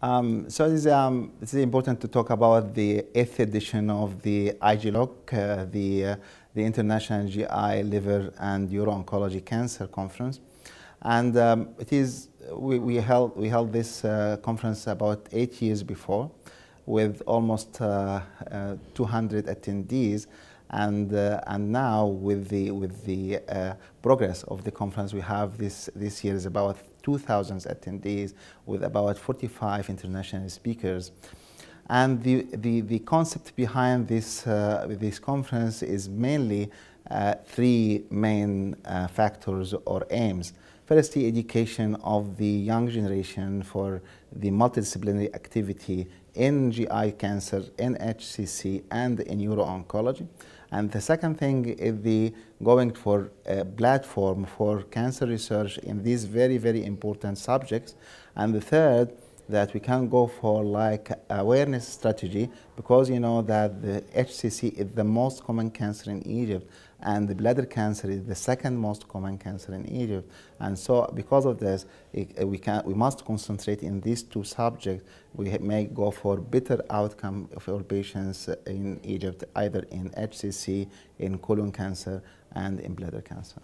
Um, so it is, um, it's important to talk about the eighth edition of the IGILUC, uh, the, uh, the International GI, Liver and Uro-Oncology Cancer Conference. And um, it is, we, we, held, we held this uh, conference about eight years before with almost uh, uh, 200 attendees. And, uh, and now with the, with the progress of the conference we have this, this year is about 2,000 attendees with about 45 international speakers. And the, the, the concept behind this, uh, this conference is mainly uh, three main uh, factors or aims. Firstly, education of the young generation for the multidisciplinary activity in GI cancer, in HCC, and in uro-oncology. And the second thing is the going for a platform for cancer research in these very, very important subjects. And the third, that we can go for like awareness strategy because you know that the HCC is the most common cancer in Egypt and the bladder cancer is the second most common cancer in Egypt. And so because of this, it, we, can, we must concentrate in these two subjects. We may go for better outcome for patients in Egypt, either in HCC, in colon cancer, and in bladder cancer.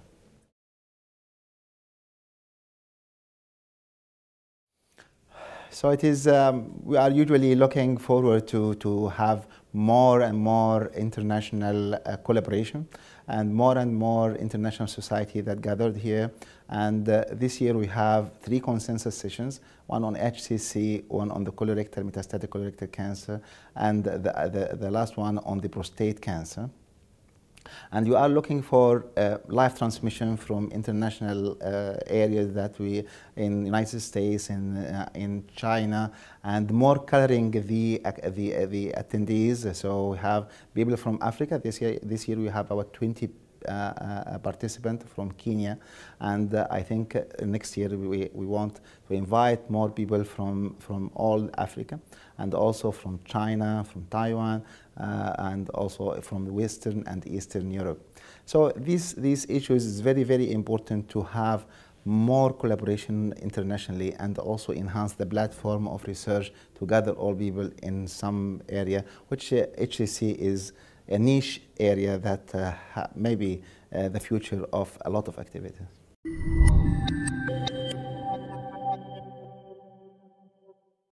So it is, um, we are usually looking forward to, to have more and more international uh, collaboration and more and more international society that gathered here. And uh, this year we have three consensus sessions, one on HCC, one on the colorectal, metastatic colorectal cancer, and the, the, the last one on the prostate cancer and you are looking for uh, live transmission from international uh, areas that we in United States in uh, in China and more coloring the the the attendees. So we have people from Africa. This year this year we have about 20 uh, uh, participant from Kenya, and uh, I think next year we, we want to invite more people from, from all Africa, and also from China, from Taiwan, and also from Western and Eastern Europe. So these, these issues is very, very important to have more collaboration internationally and also enhance the platform of research to gather all people in some area, which uh, HCC is a niche area that uh, may be uh, the future of a lot of activities.